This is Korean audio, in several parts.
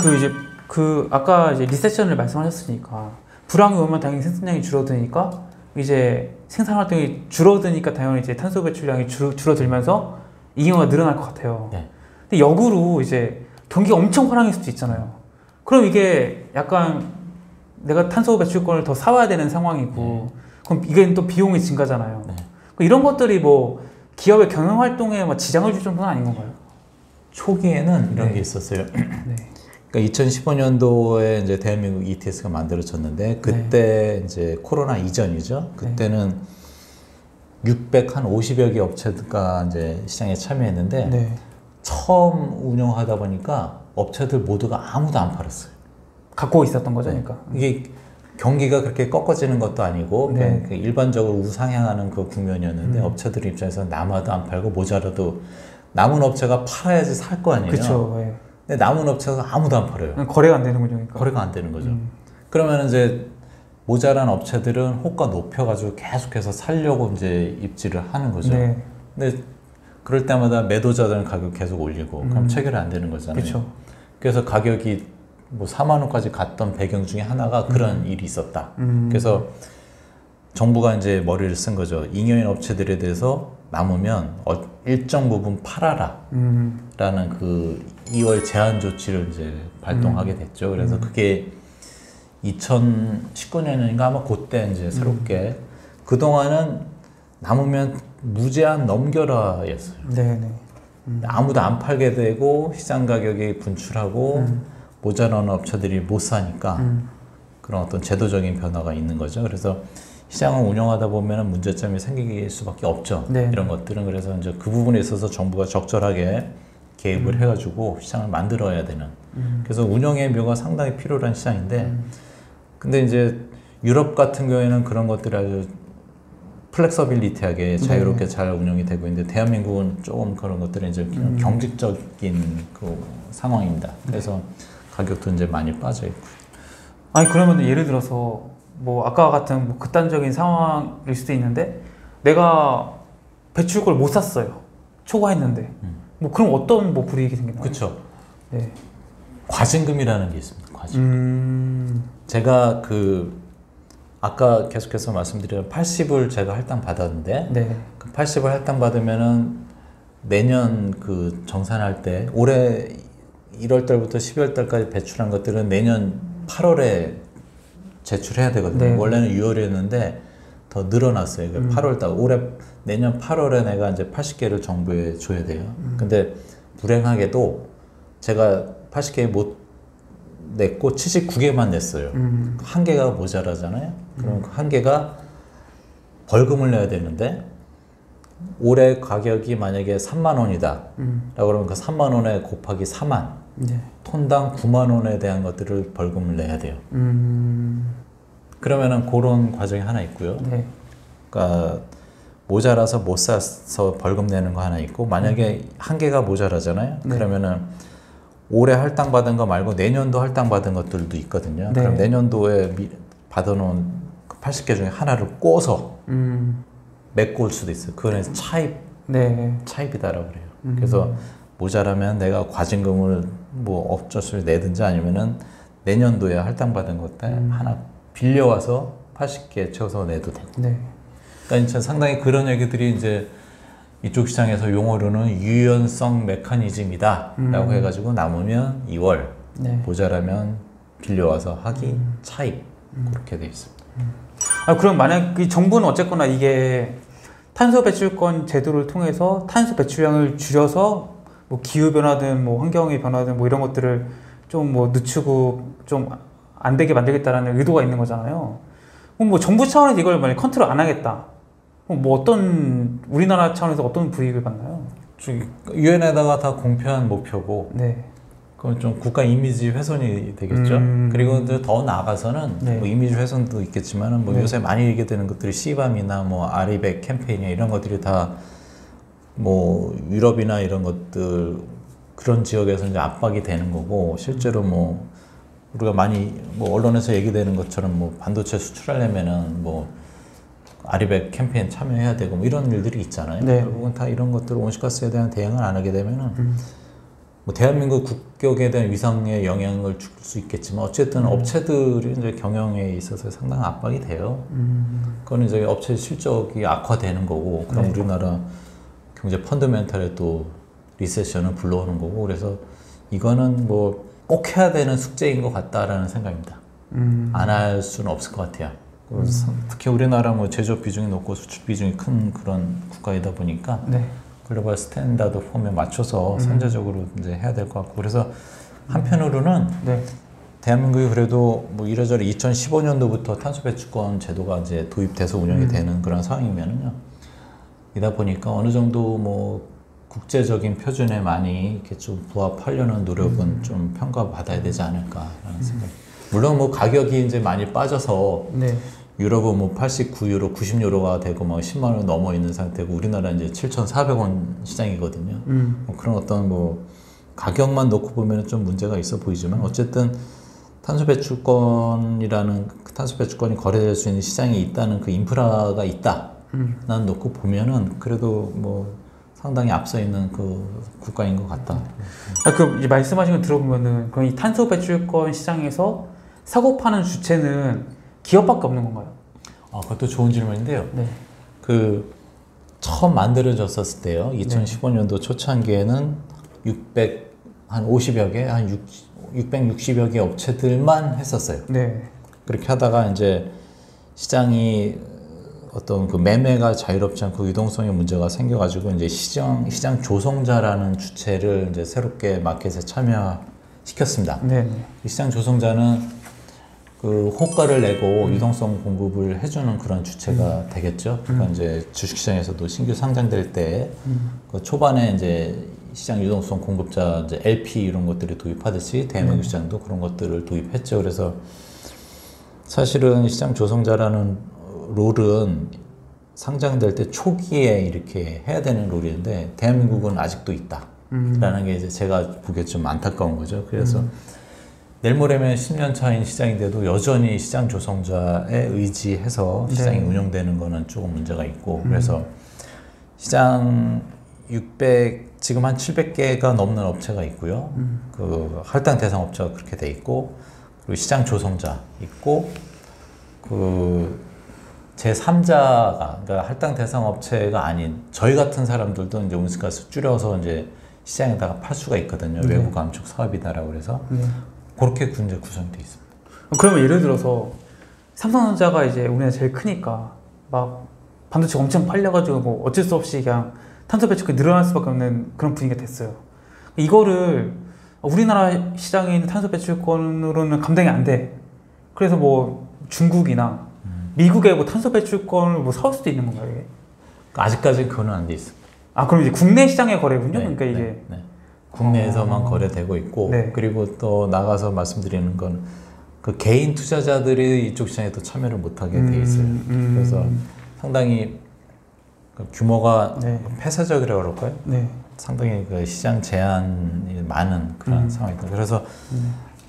그 이제 그 아까 이제 리세션을 말씀하셨으니까 불황이 오면 당연히 생산량이 줄어드니까 이제 생산 활동이 줄어드니까 당연히 이제 탄소 배출량이 줄, 줄어들면서 이 경우가 늘어날 것 같아요. 네. 근데 역으로 이제 경기가 엄청 화랑일 수도 있잖아요. 그럼 이게 약간 내가 탄소 배출권을 더 사와야 되는 상황이고 그럼 이게 또 비용이 증가잖아요. 네. 그 이런 것들이 뭐 기업의 경영 활동에 뭐 지장을 줄 정도는 아닌 건가요? 초기에는 이런 네. 게 있었어요. 네. 그러니까 2015년도에 이제 대한민국 ETS가 만들어졌는데 그때 이제 코로나 이전이죠. 그때는 600한 50여 개 업체가 이제 시장에 참여했는데 네. 처음 운영하다 보니까 업체들 모두가 아무도 안 팔았어요. 갖고 있었던 거죠, 그러니까. 이게 경기가 그렇게 꺾어지는 것도 아니고 네. 그 일반적으로 우상향하는 그 국면이었는데 음. 업체들 입장에서 남아도 안 팔고 모자라도 남은 업체가 팔아야지 살 거 아니에요. 그렇죠. 예. 근데 남은 업체가 아무도 안 팔아요. 거래가 안 되는군요, 그러니까. 거래가 안 되는 거죠. 음. 그러면 이제 모자란 업체들은 호가 높여가지고 계속해서 살려고 이제 입지를 하는 거죠. 네. 근데 그럴 때마다 매도자들은 가격 계속 올리고 그럼 음. 체결이 안 되는 거잖아요. 그렇죠. 그래서 가격이 뭐 4만 원까지 갔던 배경 중에 하나가 그런 일이 있었다. 음. 그래서 정부가 이제 머리를 쓴 거죠. 잉여인 업체들에 대해서 남으면 어- 일정 부분 팔아라. 음. 라는 그 2월 제한 조치를 이제 발동하게 됐죠. 그래서 음. 그게 2019년인가 아마 그때 이제 새롭게 그동안은 남으면 무제한 넘겨라 였어요. 네, 네. 아무도 안 팔게 되고 시장 가격이 분출하고 음. 모자란 업체들이 못 사니까 음. 그런 어떤 제도적인 변화가 있는 거죠. 그래서 시장을 운영하다 보면 문제점이 생길 수밖에 없죠. 네. 이런 것들은 그래서 이제 그 부분에 있어서 정부가 적절하게 개입을 해가지고 시장을 만들어야 되는. 음. 그래서 운영의 묘가 상당히 필요한 시장인데, 근데 이제 유럽 같은 경우에는 그런 것들이 아주 flexibility하게 자유롭게 잘 운영이 되고 있는데 대한민국은 조금 그런 것들이 이제 그냥 경직적인 그 상황입니다. 그래서 가격도 이제 많이 빠져 있고. 아니 그러면 예를 들어서 뭐 아까 같은 뭐 극단적인 상황일 수도 있는데 내가 배출권을 못 샀어요. 초과했는데. 뭐 그럼 어떤 뭐 불이익이 생기나요? 그렇죠. 네. 과징금이라는 게 있습니다. 과징금. 음. 제가 그 아까 계속해서 말씀드린 80을 제가 할당 받았는데 네. 그 80을 할당 받으면은 내년 그 정산할 때 올해 1월 달부터 12월 달까지 배출한 것들은 내년 8월에 제출해야 되거든요. 네. 원래는 6월이었는데 더 늘어났어요. 그 8월 달 올해 내년 8월에 내가 이제 80개를 정부에 줘야 돼요. 근데 불행하게도 제가 80개 못 냈고 79개만 냈어요. 음. 한 개가 모자라잖아요. 그럼 그한 개가 벌금을 내야 되는데 올해 가격이 만약에 3만 원이다. 음. 라고 그러면 그 3만 원에 곱하기 4만 네. 톤당 9만 원에 대한 것들을 벌금을 내야 돼요. 음. 그러면은 그런 과정이 하나 있고요. 네. 그러니까 모자라서 못 사서 벌금 내는 거 하나 있고 만약에 한 개가 모자라잖아요. 네. 그러면은 올해 할당 받은 거 말고 내년도 할당 받은 것들도 있거든요. 네. 그럼 내년도에 미- 받아놓은 그 80개 중에 하나를 꿔서 음. 메꿔 올 수도 있어요. 그거는 차입 네. 차입이다라고 그래요. 음. 그래서 모자라면 내가 과징금을 뭐 어쩔 수 내든지 아니면은 내년도에 할당 받은 것들 음. 하나 빌려와서 80개 채워서 내도 되고. 네. 그러니까 상당히 그런 얘기들이 이제 이쪽 시장에서 용어로는 유연성 메커니즘이다라고 음. 해가지고 남으면 2월 네. 모자라면 빌려와서 하기 음. 차입 그렇게 돼 있습니다. 아 그럼 만약 이 정부는 어쨌거나 이게 탄소 배출권 제도를 통해서 탄소 배출량을 줄여서 뭐 기후 변화든 뭐 환경의 변화든 뭐 이런 것들을 좀 뭐 늦추고 좀 안 되게 만들겠다라는 의도가 있는 거잖아요. 그럼 뭐 정부 차원에서 이걸 만약 컨트롤 안 하겠다. 그럼 뭐 어떤 우리나라 차원에서 어떤 불이익을 받나요? 유엔에다가 다 공표한 목표고 네. 그건 좀 국가 이미지 훼손이 되겠죠. 음. 그리고 더 나아가서는 네. 뭐 이미지 훼손도 있겠지만은 뭐 네. 요새 많이 얘기되는 것들이 시밤이나 뭐 아리백 캠페인이나 이런 것들이 다 뭐 유럽이나 이런 것들 그런 지역에서 이제 압박이 되는 거고 실제로 뭐 우리가 많이 뭐 언론에서 얘기되는 것처럼 뭐 반도체 수출하려면은 뭐 아리백 캠페인 참여해야 되고 뭐 이런 일들이 있잖아요. 네. 결국은 다 이런 것들 온실가스에 대한 대응을 안 하게 되면은 음. 뭐 대한민국 국격에 대한 위상에 영향을 줄 수 있겠지만 어쨌든 업체들이 이제 경영에 있어서 상당한 압박이 돼요. 음. 그거는 이제 업체 실적이 악화되는 거고 그럼 네. 우리나라 경제 fundamental에 또 recession을 불러오는 거고 그래서 이거는 뭐 꼭 해야 되는 숙제인 것 같다라는 생각입니다. 음. 안할 수는 없을 것 같아요. 그래서 특히 우리나라 뭐 제조업 비중이 높고 수출 비중이 큰 그런 국가이다 보니까 네. global standard form에 맞춰서 선제적으로 이제 해야 될 것 같고 그래서 한편으로는 네. 대한민국이 그래도 뭐 이래저래 2015년도부터 탄소 배출권 제도가 이제 도입돼서 운영이 되는 그런 상황이면은요. 이다 보니까 어느 정도 뭐 국제적인 표준에 많이 이렇게 좀 부합하려는 노력은 좀 평가받아야 되지 않을까라는 생각. 물론 뭐 가격이 이제 많이 빠져서 네. 유럽은 뭐 89유로, 90유로가 되고 막 10만 원 넘어 있는 상태고 우리나라 이제 7,400원 시장이거든요. 음. 뭐 그런 어떤 뭐 가격만 놓고 보면 좀 문제가 있어 보이지만 어쨌든 탄소 배출권이라는 그 탄소 배출권이 거래될 수 있는 시장이 있다는 그 인프라가 있다. 난 놓고 보면은 그래도 뭐 상당히 앞서 있는 그 국가인 것 같다. 아, 그 이제 말씀하신 거 들어보면은 그럼 이 탄소 배출권 시장에서 사고 파는 주체는 기업밖에 없는 건가요? 아, 그것도 좋은 질문인데요. 네. 그 처음 만들어졌었을 때요. 2015년도 초창기에는 600 한 50여 개, 한 6, 660여 개 업체들만 했었어요. 네. 그렇게 하다가 이제 시장이 어떤 그 매매가 자유롭지 않고 유동성의 문제가 생겨가지고 이제 시장 시장 조성자라는 주체를 이제 새롭게 마켓에 참여시켰습니다. 네. 시장 조성자는 그 호가를 내고 유동성 공급을 해주는 그런 주체가 되겠죠. 그러니까 이제 주식시장에서도 신규 상장될 때 그 초반에 이제 시장 유동성 공급자 이제 LP 이런 것들이 도입하듯이 대한민국 시장도 그런 것들을 도입했죠. 그래서 사실은 시장 조성자라는 롤은 상장될 때 초기에 이렇게 해야 되는 롤인데 대한민국은 아직도 있다. 라는 게 이제 제가 보기에 좀 안타까운 거죠. 그래서 내일 모레면 10년 차인 시장인데도 여전히 시장 조성자에 의지해서 시장이 네. 운영되는 거는 조금 문제가 있고 그래서 시장 600 지금 한 700개가 넘는 업체가 있고요. 그 할당 대상 업체가 그렇게 돼 있고 그리고 시장 조성자 있고 그 제3자가 그러니까 할당 대상 업체가 아닌 저희 같은 사람들도 이제 온실가스 줄여서 이제 시장에다가 팔 수가 있거든요. 외부 감축 사업이다라고 그래서 네. 그렇게 이제 구성돼 있습니다. 그러면 예를 들어서 삼성전자가 이제 우리나라 제일 크니까 막 반도체 엄청 팔려가지고 뭐 어쩔 수 없이 그냥 탄소 배출이 늘어날 수밖에 없는 그런 분위기가 됐어요. 이거를 우리나라 시장에 있는 탄소 배출권으로는 감당이 안 돼. 그래서 뭐 중국이나 미국의 뭐 탄소 배출권을 뭐 사올 수도 있는 건가요 이게? 아직까지 그거는 안 돼 있습니다. 아 그럼 이제 국내 시장의 거래군요. 네, 그러니까 이게 네, 네. 국내에서만 어. 거래되고 있고 네. 그리고 또 나가서 말씀드리는 건 그 개인 투자자들이 이쪽 시장에 또 참여를 못하게 돼 있어요. 음, 음. 그래서 상당히 그 규모가 네. 폐쇄적이라고 그럴까요? 네. 상당히 그 시장 제한이 많은 그런 음. 상황이다. 그래서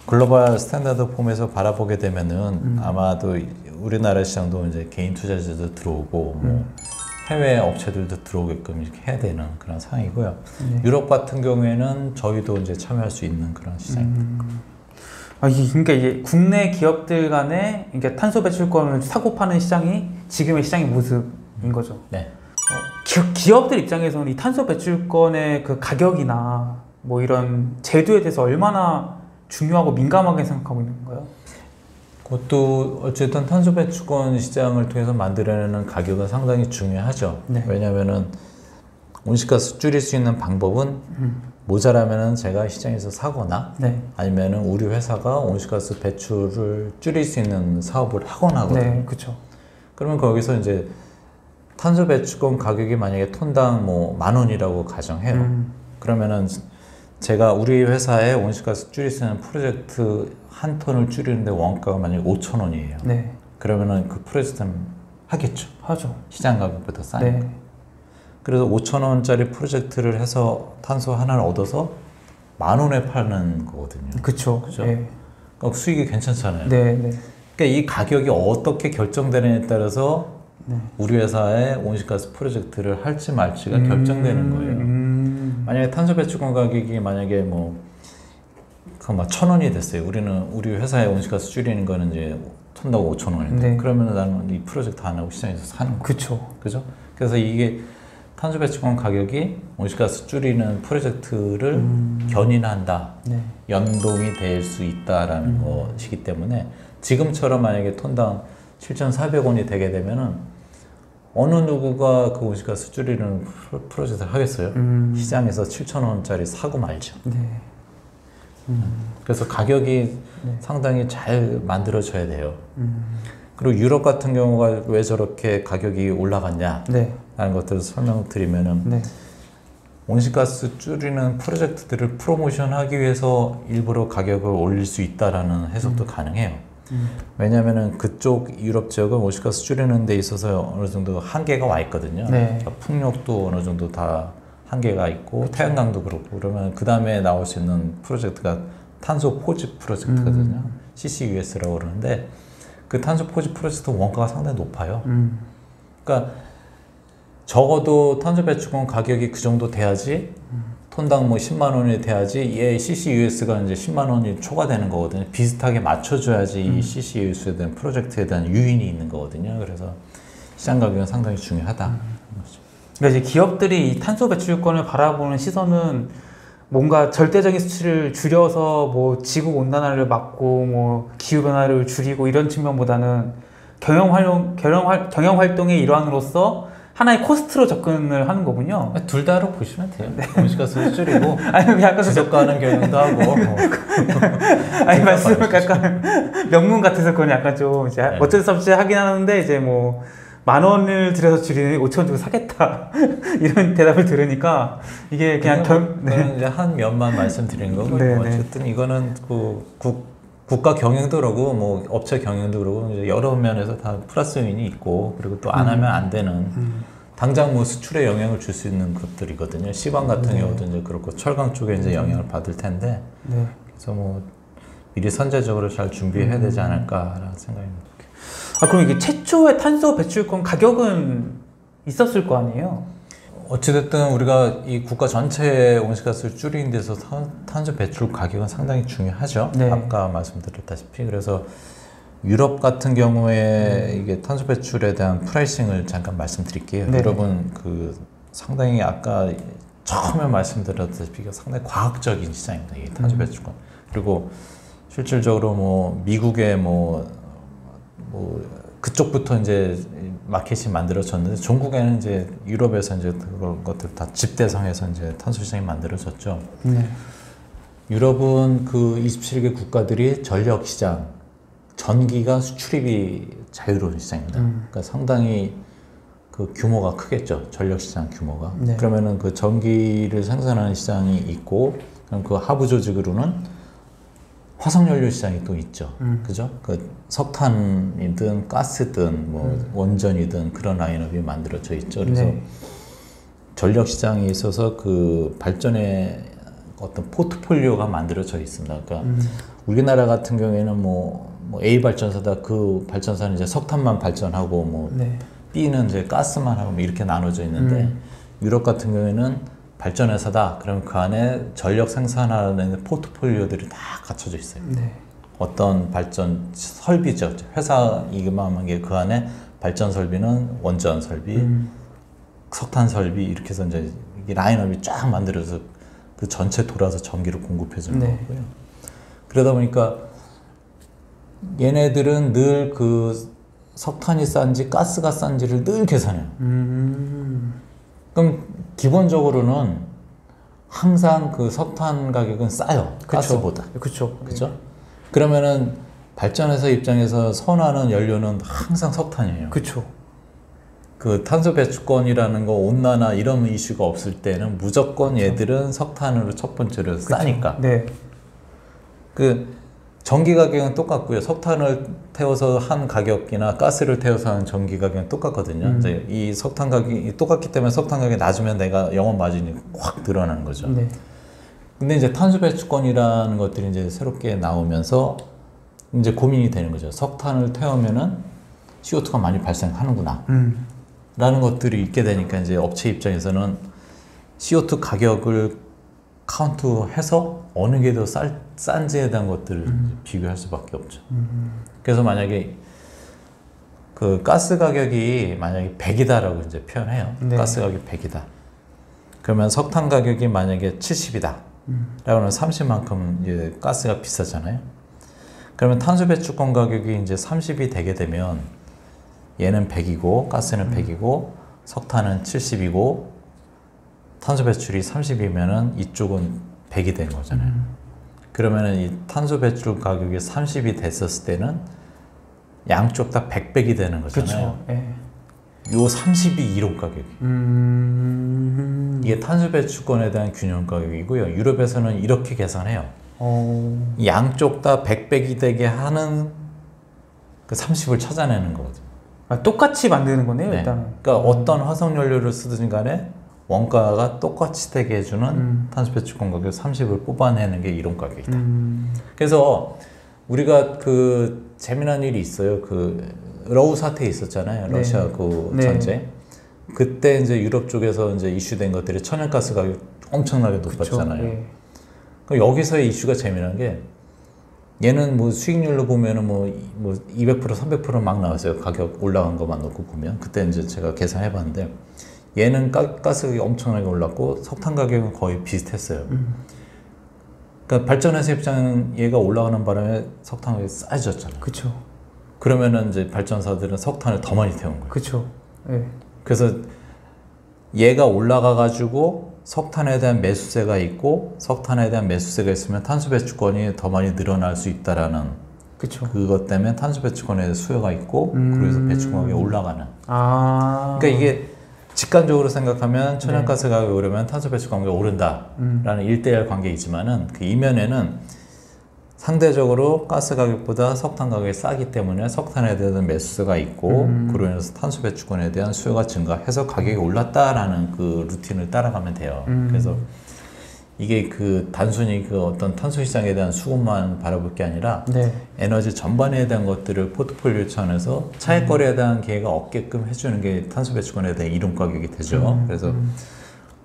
global standard form에서 바라보게 되면은 음. 아마도 우리나라 시장도 이제 개인 투자자도 들어오고 음. 뭐 해외 업체들도 들어오게끔 이렇게 해야 되는 그런 상황이고요. 네. 유럽 같은 경우에는 저희도 이제 참여할 수 있는 그런 시장입니다. 아, 이게 그러니까 이게 국내 기업들 간의 그러니까 탄소 배출권을 사고 파는 시장이 지금의 시장의 모습인 거죠. 네. 기, 기업들 입장에서는 이 탄소 배출권의 그 가격이나 뭐 이런 제도에 대해서 얼마나 중요하고 민감하게 생각하고 있는 건가요? 그것도 어쨌든 탄소 배출권 시장을 통해서 만들어내는 가격은 상당히 중요하죠. 네. 왜냐하면은 온실가스 줄일 수 있는 방법은 음. 모자라면은 제가 시장에서 사거나 네. 아니면은 우리 회사가 온실가스 배출을 줄일 수 있는 사업을 하거나 하거든요. 네, 그렇죠. 그러면 거기서 이제 탄소 배출권 가격이 만약에 톤당 뭐 만 원이라고 가정해요. 음. 그러면은 제가 우리 회사에 온실가스 줄일 수 있는 프로젝트 한 톤을 줄이는데 원가가 만약에 5천 원이에요. 네, 그러면은 그 프로젝트는 하겠죠. 하죠. 시장 가격보다 싸니까. 네, 그래서 5천 원짜리 프로젝트를 해서 탄소 하나를 얻어서 만 원에 파는 거거든요. 그렇죠. 그죠? 네, 그러니까 수익이 괜찮잖아요. 네, 네. 그러니까 이 가격이 어떻게 결정되느냐에 따라서 네. 우리 회사의 온실가스 프로젝트를 할지 말지가 결정되는 거예요. 음, 만약에 탄소 배출권 가격이 만약에 뭐 그막 천 원이 됐어요. 우리는 우리 회사의 온실가스 줄이는 거는 이제 톤당 5천 원인데 네. 그러면 나는 이 프로젝트 안 하고 시장에서 사는 거 그쵸. 그죠? 그래서 이게 탄소 배출권 가격이 온실가스 줄이는 프로젝트를 음. 견인한다. 네. 연동이 될 수 있다라는 음. 것이기 때문에 지금처럼 만약에 톤당 7,400원이 되게 되면은 어느 누구가 그 온실가스 줄이는 프로- 프로젝트를 하겠어요? 음. 시장에서 7,000원짜리 사고 말죠. 네. 그래서 가격이 네. 상당히 잘 만들어져야 돼요. 음. 그리고 유럽 같은 경우가 왜 저렇게 가격이 올라갔냐라는 네. 것들을 설명드리면은 네. 온실가스 줄이는 프로젝트들을 프로모션하기 위해서 일부러 가격을 올릴 수 있다라는 해석도 가능해요. 음. 왜냐하면은 그쪽 유럽 지역은 온실가스 줄이는 데 있어서 어느 정도 한계가 와 있거든요. 네. 그러니까 풍력도 어느 정도 다 한계가 있고 태양광도 그렇고 그러면 그 다음에 나올 수 있는 프로젝트가 탄소 포집 프로젝트거든요. 음. CCUS라고 그러는데 그 탄소 포집 프로젝트 원가가 상당히 높아요. 음. 그러니까 적어도 탄소 배출권 가격이 그 정도 돼야지 톤당 뭐 10만 원이 돼야지 얘 CCUS가 이제 10만 원이 초과되는 거거든요. 비슷하게 맞춰줘야지 이 CCUS에 대한 프로젝트에 대한 유인이 있는 거거든요. 그래서 시장 가격은 상당히 중요하다. 그러니까 이제 기업들이 이 탄소 배출권을 바라보는 시선은 뭔가 절대적인 수치를 줄여서 뭐 지구 온난화를 막고 뭐 기후 변화를 줄이고 이런 측면보다는 경영 활동 경영 활 경영 활동의 일환으로서 하나의 코스트로 접근을 하는 거군요. 둘 다로 보시면 돼요. 온실가스 줄이고 아니 약간 지속 가능 경영도 하고 뭐. 아니 말씀을 약간 명문 같아서 그건 약간 좀 이제 네. 어쩔 수 없이 하긴 하는데 이제 뭐 만 원을 들여서 줄이는 5천 원 주고 사겠다 이런 대답을 들으니까 이게 그냥 경 네. 그건 이제 한 면만 말씀드리는 거고 네, 뭐 네. 어쨌든 이거는 그 국, 국가 경영도 그러고 뭐 업체 경영도 그러고 여러 면에서 다 플러스 요인이 있고 그리고 또 안 하면 안 되는 음. 당장 뭐 수출에 영향을 줄 수 있는 것들이거든요. 시방 같은 네. 경우도 이제 그렇고 철강 쪽에 이제 영향을 받을 텐데 네. 그래서 뭐 미리 선제적으로 잘 준비해야 되지 않을까라는 생각입니다. 아 그럼 이게 최초의 탄소 배출권 가격은 있었을 거 아니에요? 어찌됐든 우리가 이 국가 전체의 온실가스를 줄이는 데서 탄- 탄소 배출 가격은 상당히 중요하죠. 네. 아까 말씀드렸다시피 그래서 유럽 같은 경우에 이게 탄소 배출에 대한 pricing을 잠깐 말씀드릴게요. 네. 유럽은 그 상당히 아까 처음에 말씀드렸다시피 상당히 과학적인 시장입니다. 이 탄소 음. 배출권 그리고 실질적으로 뭐 미국의 뭐 뭐 그쪽부터 이제 마켓이 만들어졌는데 종국에는 이제 유럽에서 이제 그런 것들 다 집대성해서 이제 탄소 시장이 만들어졌죠. 네. 유럽은 그 27개 국가들이 전력 시장 전기가 수출입이 자유로운 시장입니다. 음. 그러니까 상당히 그 규모가 크겠죠. 전력 시장 규모가. 네. 그러면은 그 전기를 생산하는 시장이 있고 그럼 그 하부 조직으로는 화석 연료 시장이 또 있죠. 음. 그죠? 그 석탄이든 가스든 뭐 원전이든 그런 라인업이 만들어져 있죠. 그래서 네. 전력 시장에 있어서 그 발전의 어떤 포트폴리오가 만들어져 있습니다. 그러니까 음. 우리나라 같은 경우에는 뭐, 뭐 A 발전소다 그 발전소는 이제 석탄만 발전하고 뭐 네. B는 이제 가스만 하고 뭐 이렇게 나눠져 있는데 음. 유럽 같은 경우에는 발전 회사다. 그러면 그 안에 전력 생산하는 포트폴리오들이 다 갖춰져 있어요. 네. 어떤 발전 설비죠. 회사 이만한 게 그 안에 발전 설비는 원전 설비, 음. 석탄 설비 이렇게 해서 이제 이 라인업이 쫙 만들어서 그 전체 돌아서 전기를 공급해 주는 네. 거고요. 그러다 보니까 얘네들은 늘 그 석탄이 싼지 가스가 싼지를 늘 계산해요. 음. 그럼 기본적으로는 항상 그 석탄 가격은 싸요. 그쵸. 가스보다. 그렇죠. 그죠? 그러면은 발전회사 입장에서 선호하는 연료는 항상 석탄이에요. 그렇죠. 그 탄소 배출권이라는 거 온난화 이런 이슈가 없을 때는 무조건 얘들은 석탄으로 첫 번째로 싸니까 네. 그 전기 가격은 똑같고요 석탄을 태워서 한 가격이나 가스를 태워서 하는 전기 가격은 똑같거든요 음. 이제 이 석탄 가격이 똑같기 때문에 석탄 가격이 낮으면 내가 영업 마진이 확 늘어나는 거죠 네. 근데 이제 탄소 배출권이라는 것들이 이제 새롭게 나오면서 이제 고민이 되는 거죠 석탄을 태우면은 CO2가 많이 발생하는구나 음. 라는 것들이 있게 되니까 이제 업체 입장에서는 CO2 가격을 카운트해서 어느 게 더 싼지에 대한 것들을 음. 비교할 수밖에 없죠. 그래서 만약에 그 가스 가격이 만약에 100이다라고 이제 표현해요. 네. 가스 가격이 100이다. 그러면 석탄 가격이 만약에 70이다. 라고는 30만큼 이제 가스가 비싸잖아요. 그러면 탄소 배출권 가격이 이제 30이 되게 되면 얘는 100이고 가스는 100이고 석탄은 70이고 탄소 배출이 30이면은 이쪽은 100이 된 거잖아요. 그러면은 이 탄소 배출 가격이 30이 됐었을 때는 양쪽 다 100백이 되는 거잖아요. 그렇죠. 예. 요 30이 이론 가격이. 음. 이게 탄소 배출권에 대한 균형 가격이고요. 유럽에서는 이렇게 계산해요. 어. 양쪽 다 100백이 되게 하는 그 30을 찾아내는 거거든요. 아, 똑같이 만드는 거네요, 네. 일단은. 그러니까 어떤 화석 연료를 쓰든 간에 원가가 똑같이 되게 해주는 음. 탄소 배출권 가격 30을 뽑아내는 게 이론 가격이다. 음. 그래서 우리가 그 재미난 일이 있어요. 그 러우 사태 있었잖아요. 네. 러시아 그 네. 전쟁. 그때 이제 유럽 쪽에서 이제 이슈된 것들이 천연가스 가격 엄청나게. 높았잖아요. 예. 그럼 여기서의 이슈가 재미난 게 얘는 뭐 수익률로 보면은 뭐, 뭐 200% 300%막 나왔어요. 가격 올라간 것만 놓고 보면. 그때 이제 제가 계산해 봤는데 얘는 가, 가스 가격이 엄청나게 올랐고 석탄 가격은 거의 비슷했어요. 그러니까 발전회사 입장은 얘가 올라가는 바람에 석탄 가격이 싸졌잖아요. 그쵸. 그러면은 이제 발전사들은 석탄을 더 많이 태운 거예요. 그쵸. 예. 그래서 얘가 올라가 가지고 석탄에 대한 매수세가 있고 석탄에 대한 매수세가 있으면 탄소 배출권이 더 많이 늘어날 수 있다라는 그쵸. 그것 때문에 탄소 배출권에 대한 수요가 있고 음. 그래서 배출권 가격이 올라가는. 아. 그러니까 이게 직관적으로 생각하면 천연가스 네. 가격이 오르면 탄소 배출권 가격이 오른다라는 음. 일대일 관계이지만은 그 이면에는 상대적으로 가스 가격보다 석탄 가격이 싸기 때문에 석탄에 대한 매수세가 있고 음. 그로 인해서 탄소 배출권에 대한 수요가 증가해서 가격이 올랐다라는 그 루틴을 따라가면 돼요. 음. 그래서 이게 그 단순히 그 어떤 탄소 시장에 대한 수급만 바라볼 게 아니라 네. 에너지 전반에 대한 것들을 포트폴리오 차원에서 차액 거래에 대한 기회가 없게끔 해주는 게 탄소 배출권에 대한 이론 가격이 되죠. 음, 그래서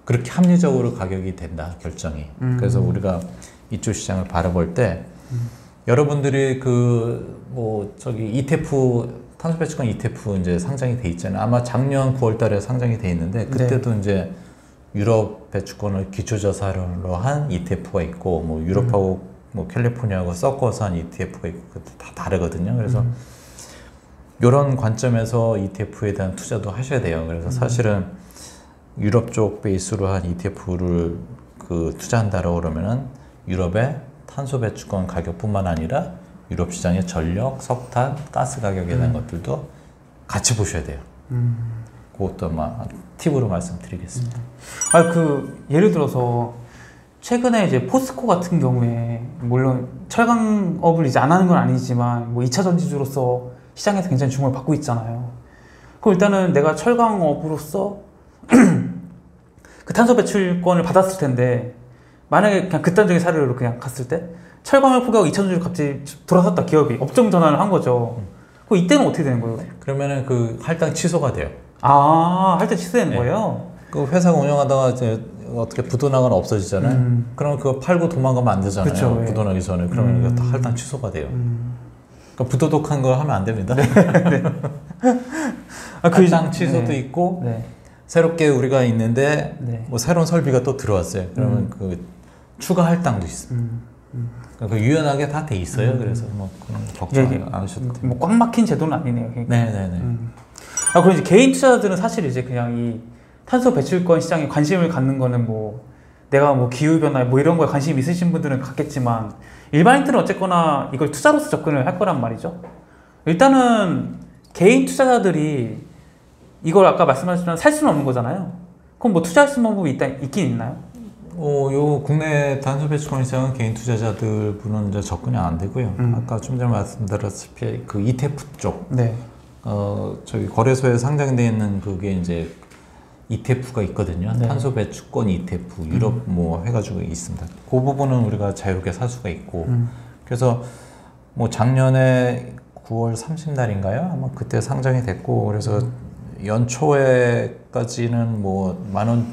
그렇게 합리적으로 가격이 된다 결정이. 음. 그래서 우리가 이쪽 시장을 바라볼 때 여러분들이 그 뭐 저기 ETF 탄소 배출권 ETF 이제 상장이 돼 있잖아요. 아마 작년 9월달에 상장이 돼 있는데 그때도 이제 유럽 배출권을 기초자산으로 한 ETF가 있고 뭐 유럽하고 뭐 캘리포니아하고 섞어서 한 ETF가 있고 그다 다르거든요. 그래서 이런 관점에서 ETF에 대한 투자도 하셔야 돼요. 그래서 사실은 유럽 쪽 베이스로 한 ETF를 그 투자한다라고 그러면은 유럽의 탄소 배출권 가격뿐만 아니라 유럽 시장의 전력, 석탄, 가스 가격에 대한 것들도 같이 보셔야 돼요. 음. 그것도 막 팁으로 말씀드리겠습니다. 아, 그, 예를 들어서, 최근에 이제 포스코 같은 경우에, 물론 철강업을 이제 안 하는 건 아니지만, 뭐 2차 전지주로서 시장에서 굉장히 주목을 받고 있잖아요. 그럼 일단은 내가 철강업으로서 그 탄소 배출권을 받았을 텐데, 만약에 그냥 극단적인 사례로 그냥 갔을 때, 철강을 포기하고 2차 전지로 갑자기 돌아섰다, 기업이. 업종 전환을 한 거죠. 그럼 이때는 어떻게 되는 거예요? 그러면은 그 할당 취소가 돼요. 아, 할 때 취소되는 네. 거예요? 그 회사가 운영하다가 이제 어떻게 부도나거나 없어지잖아요. 음. 그러면 그거 팔고 도망가면 안 되잖아요. 그쵸, 예. 부도나기 전에. 그러면 음. 이거 다 할당 취소가 돼요. 음. 그러니까 부도덕한 거 하면 안 됩니다. 아, 그- 할당 취소도 네. 있고 네. 새롭게 우리가 있는데 네. 뭐 새로운 설비가 또 들어왔어요. 그러면 음. 그 추가 할당도 있어요. 음. 그러니까 그 유연하게 다 돼 있어요. 음. 그래서 뭐 걱정 안 하셔도 돼요. 뭐꽉 막힌 제도는 아니네요. 그러니까. 네네네. 음. 아, 그럼 이제 개인 투자자들은 사실 이제 그냥 이 탄소 배출권 시장에 관심을 갖는 거는 뭐 내가 뭐 기후 변화 뭐 이런 거에 관심 있으신 분들은 갖겠지만 일반인들은 어쨌거나 이걸 투자로서 접근을 할 거란 말이죠. 일단은 개인 투자자들이 이걸 아까 말씀하셨지만 살 수는 없는 거잖아요. 그럼 뭐 투자할 수 있는 방법이 있다, 있긴 있나요? 어, 요 국내 단소 배출권 시장은 개인 투자자들 분은 이제 접근이 안 되고요. 음. 아까 좀 전에 말씀드렸다시피 그 ETF 쪽, 네. 어, 저기 거래소에 상장되어 있는 그게 이제 ETF가 있거든요. 네. 탄소 배출권 ETF, 유럽 뭐 해가지고 있습니다. 그 부분은 우리가 자유롭게 살 수가 있고, 음. 그래서 뭐 작년에 9월 30날인가요? 아마 그때 상장이 됐고, 그래서 연초에까지는 뭐 만원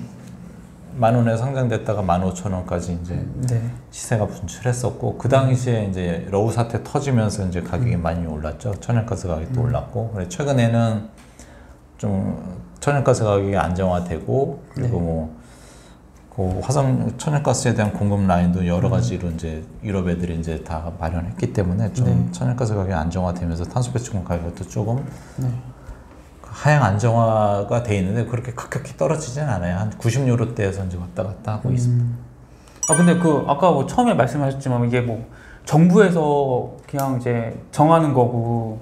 만 원에 상장됐다가 만 오천 원까지 이제 네. 시세가 분출했었고 그 당시에 이제 러우 사태 터지면서 이제 가격이 많이 올랐죠. 천연가스 가격이 또 올랐고 그래 최근에는 좀 천연가스 가격이 안정화되고 그리고 뭐. 그 화성 천연가스에 대한 공급 라인도 여러 가지로 이제 유럽 애들이 이제 다 마련했기 때문에 좀 네. 천연가스 가격이 안정화되면서 탄소 배출권 가격도 조금 네. 하향 안정화가 돼 있는데 그렇게 급격히 떨어지진 않아요. 한 90유로대에서 이제 왔다 갔다 하고 있습니다. 아 근데 그 아까 뭐 처음에 말씀하셨지만 이게 뭐 정부에서 그냥 이제 정하는 거고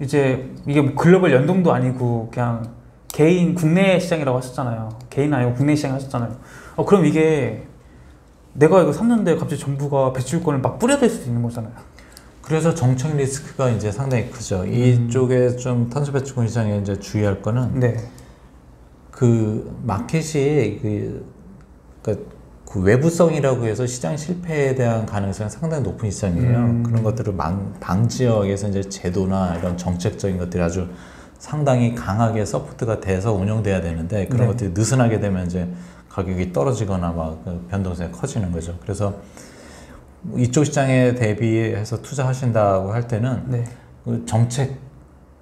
이제 이게 뭐 글로벌 연동도 아니고 그냥 개인 국내 시장이라고 하셨잖아요. 개인 아니고 국내 시장 하셨잖아요. 어 그럼 이게 내가 이거 샀는데 갑자기 정부가 배출권을 막 뿌려댈 수도 있는 거잖아요. 그래서 정책 리스크가 이제 상당히 크죠. 이쪽에 좀 탄소 배출권 시장에 이제 주의할 거는 네. 그 마켓이 그, 그러니까 그 외부성이라고 해서 시장 실패에 대한 가능성이 상당히 높은 시장이에요. 음. 그런 것들을 방, 방지역에서 이제 제도나 이런 정책적인 것들이 아주 상당히 강하게 support가 돼서 운영돼야 되는데 그런 네. 것들이 느슨하게 되면 이제 가격이 떨어지거나 막 그 변동성이 커지는 거죠. 그래서 이쪽 시장에 대비해서 투자하신다고 할 때는 네. 그 정책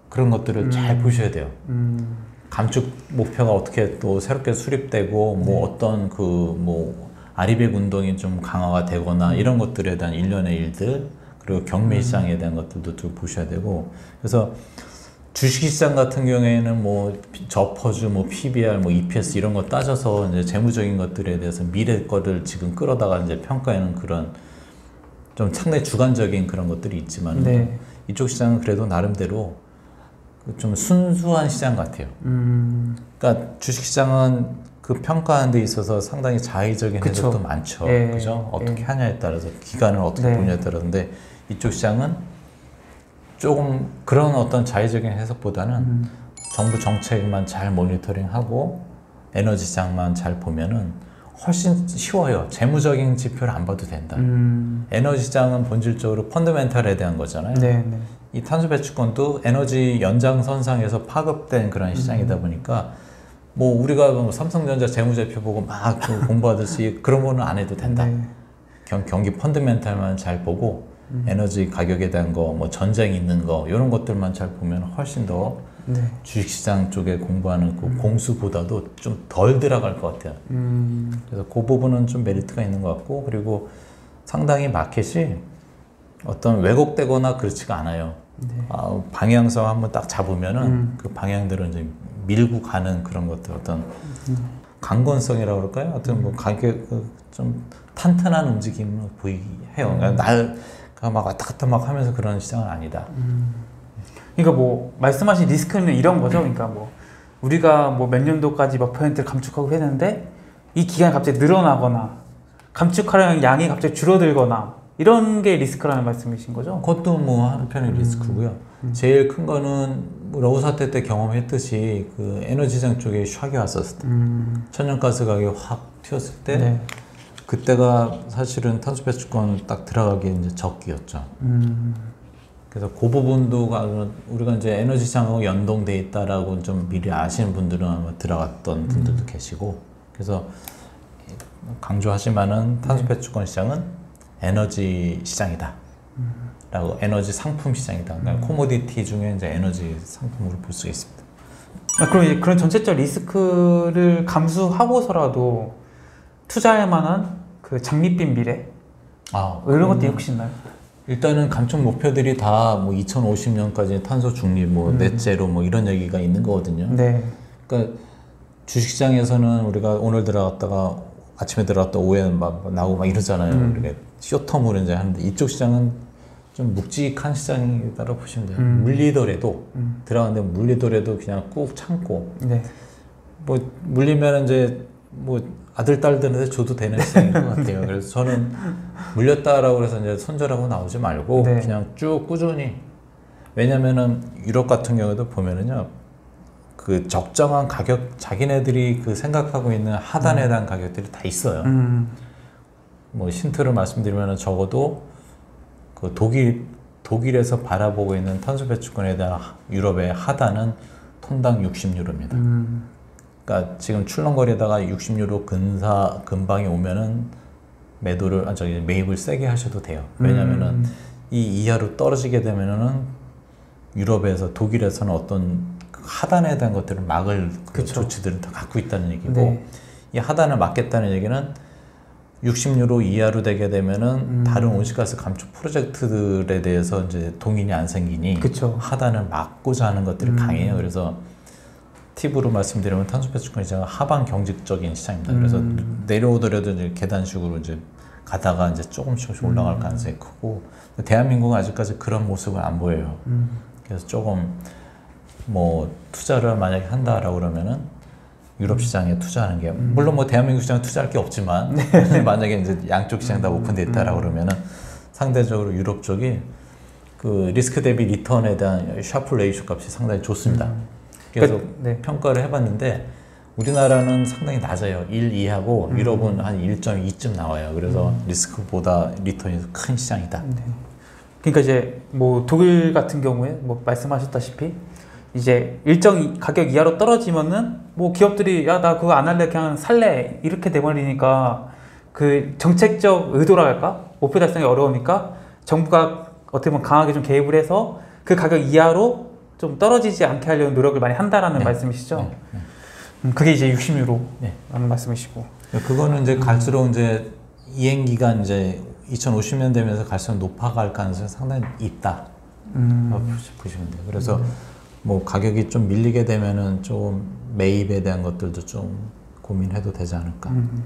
그런 것들을 잘 보셔야 돼요. 음. 감축 목표가 어떻게 또 새롭게 수립되고 뭐 네. 어떤 그 뭐 RE100 운동이 좀 강화가 되거나 이런 것들에 대한 일련의 일들 그리고 경매 음. 시장에 대한 것들도 좀 보셔야 되고 그래서 주식시장 같은 경우에는 뭐 저퍼주, 뭐 PBR, 뭐 EPS 이런 거 따져서 이제 재무적인 것들에 대해서 미래 거를 지금 끌어다가 이제 평가하는 그런 좀 상당히 주관적인 그런 것들이 있지만 네. 이쪽 시장은 그래도 나름대로 그좀 순수한 시장 같아요. 음. 그러니까 주식 시장은 그 평가하는 데 있어서 상당히 자의적인 그쵸. 해석도 많죠. 예, 그죠? 어떻게 예. 하냐에 따라서 기간을 어떻게 네. 보냐에 따라서인데 이쪽 시장은 조금 그런 어떤 자의적인 해석보다는 음. 정부 정책만 잘 모니터링하고 에너지 시장만 잘 보면은 훨씬 쉬워요. 재무적인 지표를 안 봐도 된다. 음. 에너지 시장은 본질적으로 펀더멘탈에 대한 거잖아요. 네, 네. 이 탄소 배출권도 에너지 연장선상에서 파급된 그런 시장이다 음. 보니까 뭐 우리가 뭐 삼성전자 재무제표 보고 막그 공부하듯이 그런 거는 안 해도 된다. 네. 경, 경기 펀드멘탈만 잘 보고 음. 에너지 가격에 대한 거, 뭐 전쟁 있는 거 이런 것들만 잘 보면 훨씬 더 네. 주식시장 쪽에 공부하는 그 공수보다도 좀 덜 들어갈 것 같아요. 음. 그래서 그 부분은 좀 메리트가 있는 것 같고 그리고 상당히 마켓이 어떤 왜곡되거나 그렇지가 않아요. 아, 방향성 한번 딱 잡으면은 음. 그 방향대로 이제 밀고 가는 그런 것들 어떤 강건성이라고 그럴까요? 어떤 뭐 가격 그좀 탄탄한 움직임을 보이게 해요. 그러니까 날가 막 왔다 갔다 막 하면서 그런 시장은 아니다. 그러니까 뭐 말씀하신 리스크는 이런 거죠. 그러니까 뭐 우리가 뭐 몇 년도까지 몇 퍼센트를 감축하고 했는데 이 기간이 갑자기 늘어나거나 감축하려는 양이 갑자기 줄어들거나 이런 게 리스크라는 말씀이신 거죠? 그것도 뭐 한편의 리스크고요. 제일 큰 거는 뭐 러우 사태 때 경험했듯이 그 에너지장 쪽에 샥이 왔었을 때 음. 천연가스 가격이 확 튀었을 때 네. 그때가 사실은 탄소 배출권 딱 들어가기 이제 적기였죠. 음. 그래서 그 부분도 가- 우리가 이제 에너지 시장하고 연동돼 있다라고 좀 미리 아시는 분들은 아마 들어갔던 분들도 계시고 그래서 강조하지만은 탄소 배출권 시장은 에너지 시장이다. 라고 에너지 상품 시장이다. 그러니까 코모디티 중에 이제 에너지 상품으로 볼 수 있습니다. 아, 그럼 이제 그런 전체적 리스크를 감수하고서라도 투자할 만한 그 장밋빛 미래 아, 뭐 이런 것들이 혹시 있나요? 일단은 감축 목표들이 다 뭐 2050년까지 탄소 중립, 뭐 넷제로 뭐 이런 얘기가 있는 거거든요. 네. 그러니까 주식시장에서는 우리가 오늘 들어갔다가 아침에 들어갔다 오후에 막 나오고 막 이러잖아요. 음. 이렇게 쇼텀으로 이제 하는데 이쪽 시장은 좀 묵직한 시장이라고 보시면 돼요. 음. 물리더라도 음. 들어가는데 물리더라도 그냥 꾹 참고 네. 뭐 물리면 이제 뭐 아들 딸들한테 줘도 되는 시장인 것 같아요. 그래서 저는 물렸다라고 해서 이제 손절하고 나오지 말고 네. 그냥 쭉 꾸준히 왜냐면은 유럽 같은 경우도 보면은요 그 적정한 가격 자기네들이 그 생각하고 있는 하단에 대한 가격들이 다 있어요. 음. 뭐 힌트를 말씀드리면은 적어도 그 독일 독일에서 바라보고 있는 탄소 배출권에 대한 유럽의 하단은 톤당 60유로입니다. 음. 그러니까 지금 출렁거리다가 60유로 근사 근방에 오면은 매도를 아 저기 매입을 세게 하셔도 돼요. 왜냐면은 음. 이 이하로 떨어지게 되면은 유럽에서 독일에서는 어떤 그 하단에 대한 것들을 막을 그. 조치들을 다 갖고 있다는 얘기고 네. 이 하단을 막겠다는 얘기는 60유로 이하로 되게 되면은 음. 다른 온실가스 감축 프로젝트들에 대해서 이제 동인이 안 생기니 그쵸. 하단을 막고자 하는 것들이 음. 강해요. 그래서 팁으로 말씀드리면 탄소 배출권 시장은 하방 경직적인 시장입니다. 그래서 음. 내려오더라도 이제 계단식으로 이제 가다가 이제 조금씩 조금씩 올라갈 음. 가능성이 크고 대한민국은 아직까지 그런 모습을 안 보여요. 음. 그래서 조금 뭐 투자를 만약에 한다라고 그러면은 유럽 시장에 투자하는 게 음. 물론 뭐 대한민국 시장에 투자할 수 없지만 네. 만약에 이제 양쪽 시장 다 음. 오픈돼 있다라고 그러면은 상대적으로 유럽 쪽이 그 리스크 대비 return에 대한 Sharpe ratio 값이 상당히 좋습니다. 그래서 그러니까, 네. 평가를 해봤는데 우리나라는 상당히 낮아요. 1, 2하고 음. 유럽은 한 1.2쯤 나와요. 그래서 리스크보다 return이 큰 시장이다. 네. 그러니까 이제 뭐 독일 같은 경우에 뭐 말씀하셨다시피 이제 일정 이- 가격 이하로 떨어지면은 뭐 기업들이 야 나 그거 안 할래 그냥 살래 이렇게 돼버리니까 그 정책적 의도라 할까 목표 달성이 어려우니까 정부가 어떻게 보면 강하게 좀 개입을 해서 그 가격 이하로 좀 떨어지지 않게 하려는 노력을 많이 한다라는 네. 말씀이시죠? 네, 네. 음, 그게 이제 60유로라는 네. 말씀이시고. 그거는 이제 갈수록 이제 이행 기간 이제 2050년 되면서 갈수록 높아갈 가능성이 상당히 있다. 음, 보시면 돼요. 그래서 뭐 가격이 좀 밀리게 되면은 좀 매입에 대한 것들도 좀 고민해도 되지 않을까. 음,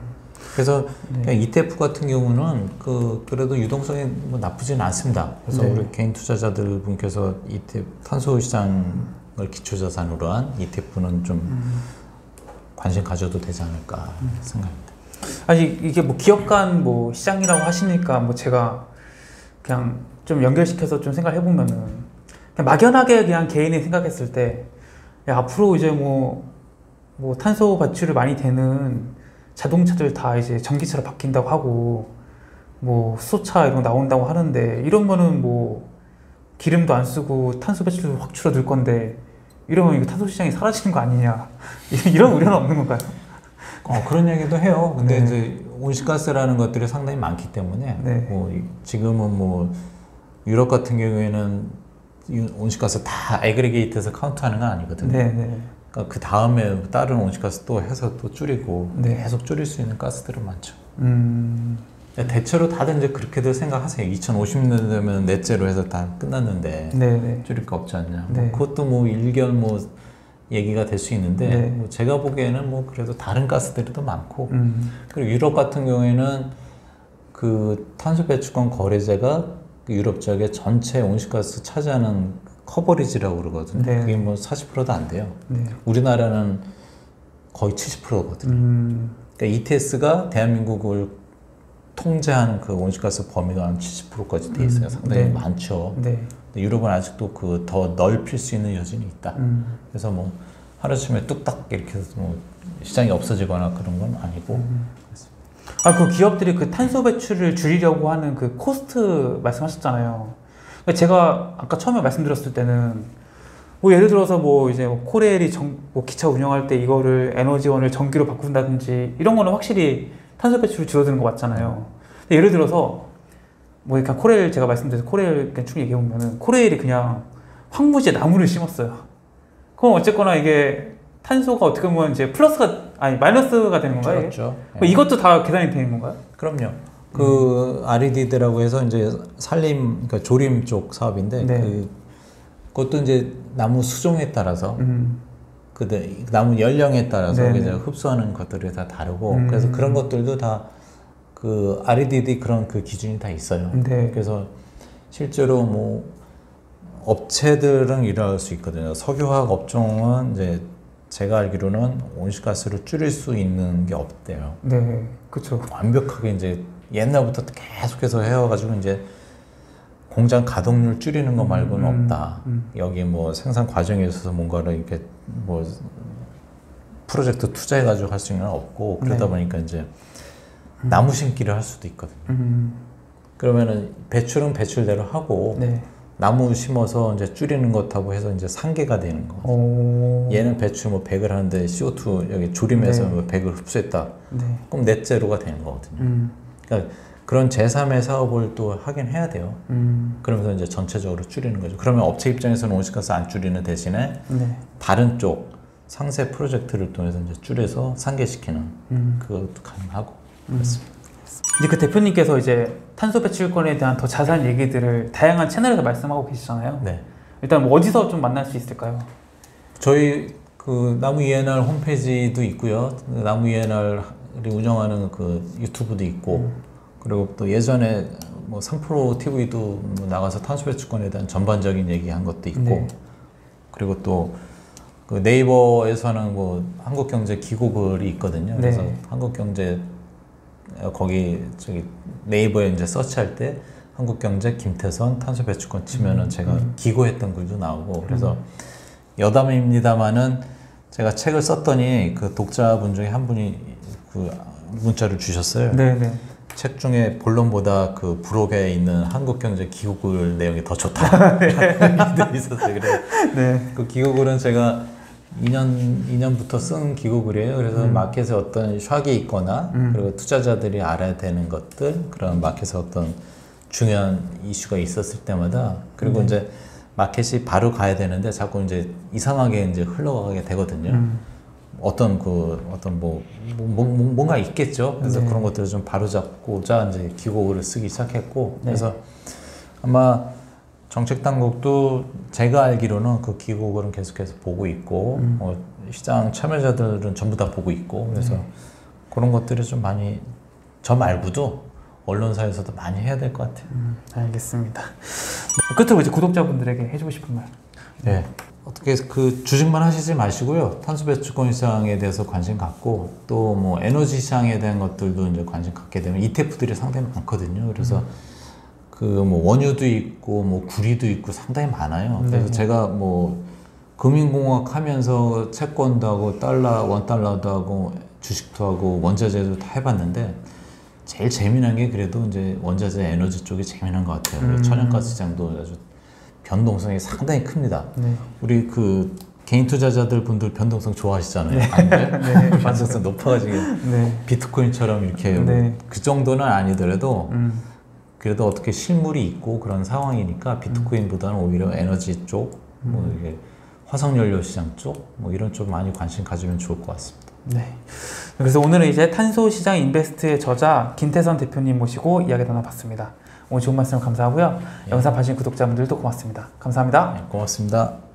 그래서 네. ETF 같은 경우는 그 그래도 유동성이 뭐 나쁘지는 않습니다. 그래서 네. 우리 개인 투자자들 분께서 ETF 탄소 시장을 기초 자산으로 한 ETF는 좀 음. 관심 가져도 되지 않을까 생각합니다. 아니 이게 뭐 기업 간 뭐 시장이라고 하시니까 뭐 제가 그냥 좀 연결시켜서 좀 생각해 보면은 막연하게 그냥 개인이 생각했을 때 야, 앞으로 이제 뭐뭐 탄소 배출을 많이 되는 자동차들 다 이제 전기차로 바뀐다고 하고 뭐 수소차 이런 거 나온다고 하는데 이러면은 뭐 기름도 안 쓰고 탄소 배출도 확 줄어들 건데 이러면 이거 탄소 시장이 사라지는 거 아니냐 이런 우려는 없는 건가요? 어, 그런 얘기도 해요. 근데 네. 이제 온실가스라는 것들이 상당히 많기 때문에 네. 뭐 이- 지금은 뭐 유럽 같은 경우에는 이 온실가스 다 에그리게이트해서 카운트하는 건 아니거든요. 네, 네. 그러니까 그 다음에 다른 온실가스 또 해서 또 줄이고 네. 계속 줄일 수 있는 가스들은 많죠. 음. 대체로 다들 이제 그렇게들 생각하세요. 2050년 되면 넷제로 해서 다 끝났는데 네, 네. 줄일 거 없지 않냐. 네. 뭐 그것도 뭐 일견 뭐 얘기가 될 수 있는데 네. 뭐 제가 보기에는 뭐 그래도 다른 가스들이 더 많고 음. 그리고 유럽 같은 경우에는 그 탄소 배출권 거래제가 그 유럽 지역의 전체 온실가스 차지하는 커버리지라고 그러거든요. 네. 그게 뭐 40%도 안 돼요. 네. 우리나라는 거의 70%거든요. 음. 그러니까 ETS가 대한민국을 통제하는 그 온실가스 범위가 한 70%까지 돼 있어요. 음, 상당히 네. 많죠. 네. 유럽은 아직도 그 더 넓힐 수 있는 여지가 있다. 음. 그래서 뭐 하루아침에 뚝딱 이렇게 해서 뭐 시장이 없어지거나 그런 건 아니고 아, 그 기업들이 그 탄소 배출을 줄이려고 하는 그 cost 말씀하셨잖아요. 제가 아까 처음에 말씀드렸을 때는 뭐 예를 들어서 뭐 이제 뭐 코레일이 정, 뭐 기차 운영할 때 이거를 에너지원을 전기로 바꾼다든지 이런 거는 확실히 탄소 배출이 줄어드는 거 맞잖아요. 근데 예를 들어서 뭐 그러니까 코레일 제가 말씀드려서 코레일 그냥 쭉 얘기해 보면은 코레일이 그냥 황무지에 나무를 심었어요. 그럼 어쨌거나 이게 탄소가 어떻게 보면 이제 플러스가 아니 마이너스가 되는 건가요? 이게? 그렇죠. 뭐 이것도 다 계산이 되는 건가요? 그럼요. 그 RED라고 해서 이제 산림 그러니까 조림 쪽 사업인데 네. 그 그것도 이제 나무 수종에 따라서 음, 그 나무 연령에 따라서 네네. 이제 흡수하는 것들이 다 다르고 음. 그래서 그런 것들도 다 그 RED 그런 그 기준이 다 있어요. 네. 그래서 실제로 뭐 업체들은 일할 수 있거든요. 석유화학 업종은 이제 제가 알기로는 온실가스를 줄일 수 있는 게 없대요. 네, 그렇죠. 완벽하게 이제 옛날부터 계속해서 해와가지고 이제 공장 가동률 줄이는 거 말고는 음, 없다. 음. 여기 뭐 생산 과정에 있어서 뭔가를 이렇게 뭐 프로젝트 투자해가지고 할 수 있는 건 없고 그러다 네. 보니까 이제 나무 심기를 할 수도 있거든요. 음, 그러면은 배출은 배출대로 하고 네, 나무 심어서 이제 줄이는 것하고 해서 이제 상계가 되는 거. 오. 얘는 배출 뭐 100을 하는데 CO2 여기 조림해서 네. 뭐 100을 흡수했다. 네. 그럼 넷제로가 되는 거거든요. 음. 그러니까 그런 제3의 사업을 또 하긴 해야 돼요. 음. 그러면서 이제 전체적으로 줄이는 거죠. 그러면 업체 입장에서는 온실가스 안 줄이는 대신에 네. 다른 쪽 상세 프로젝트를 통해서 이제 줄여서 상계시키는 음. 그것도 가능하고 그렇습니다. 이제 그 대표님께서 이제 탄소 배출권에 대한 더 자세한 얘기들을 다양한 채널에서 말씀하고 계시잖아요. 네. 일단 뭐 어디서 좀 만날 수 있을까요? 저희 그 나무 ENR 홈페이지도 있고요. 나무 ENR 이 운영하는 그 유튜브도 있고 그리고 또 예전에 뭐 3프로 TV도 뭐 나가서 탄소 배출권에 대한 전반적인 얘기한 것도 있고 네. 그리고 또 그 네이버에서 하는 뭐 한국경제 기고글이 있거든요. 그래서 네. 한국경제 어, 거기 저기 네이버에 이제 서치할 때 한국경제 김태선 탄소 배출권 치면은 제가 기고했던 글도 나오고 그래서 여담입니다만은 제가 책을 썼더니 그 독자분 중에 한 분이 그 문자를 주셨어요. 네네. 책 중에 본론보다 그 부록에 있는 한국경제 기고글 내용이 더 좋다. 게 있었어요. 그래서 네. 그 기고글은 제가 2년 2년부터 쓴 기고글이에요. 그래서 마켓에 어떤 샥이 있거나 음. 그리고 투자자들이 알아야 되는 것들 그런 마켓에 어떤 중요한 이슈가 있었을 때마다 그리고 이제 마켓이 바로 가야 되는데 자꾸 이제 이상하게 이제 흘러가게 되거든요. 음. 어떤 그 어떤 뭐, 뭐, 뭐 뭔가 있겠죠. 그래서 네. 그런 것들을 좀 바로잡고자 이제 기고글을 쓰기 시작했고 네. 그래서 아마 정책 당국도 제가 알기로는 그 기고글은 계속해서 보고 있고 음. 어, 시장 참여자들은 전부 다 보고 있고 그래서 네. 그런 것들이 좀 많이 저 말고도 언론사에서도 많이 해야 될 것 같아요. 음, 알겠습니다. 끝으로 이제 구독자분들에게 해주고 싶은 말. 네. 어떻게 그 주식만 하시지 마시고요. 탄소 배출권 시장에 대해서 관심 갖고 또 뭐 에너지 시장에 대한 것들도 이제 관심 갖게 되면 ETF들이 상당히 많거든요. 그래서 그뭐 원유도 있고 뭐 구리도 있고 상당히 많아요. 그래서 네. 제가 뭐 금융공학 하면서 채권도 하고 달러 원 달러도 하고 주식도 하고 원자재도 다 해봤는데 제일 재미난 게 그래도 이제 원자재 에너지 쪽이 재미난 것 같아요. 음. 천연가스 시장도 아주 변동성이 상당히 큽니다. 네. 우리 그 개인 투자자들 분들 변동성 좋아하시잖아요. 안 돼요? 네. 변동성 높아가지고 네. 비트코인처럼 이렇게 네. 그 정도는 아니더라도 음. 그래도 어떻게 실물이 있고 그런 상황이니까 비트코인보다는 오히려 에너지 쪽, 뭐 음. 이게 화석 연료 시장 쪽, 뭐 이런 쪽 많이 관심 가지면 좋을 것 같습니다. 네. 그래서 오늘은 이제 탄소 시장 인베스트의 저자 김태선 대표님 모시고 이야기 나눠봤습니다. 오늘 좋은 말씀 감사하고요. 영상 봐주신 구독자분들도 고맙습니다. 감사합니다. 네, 고맙습니다.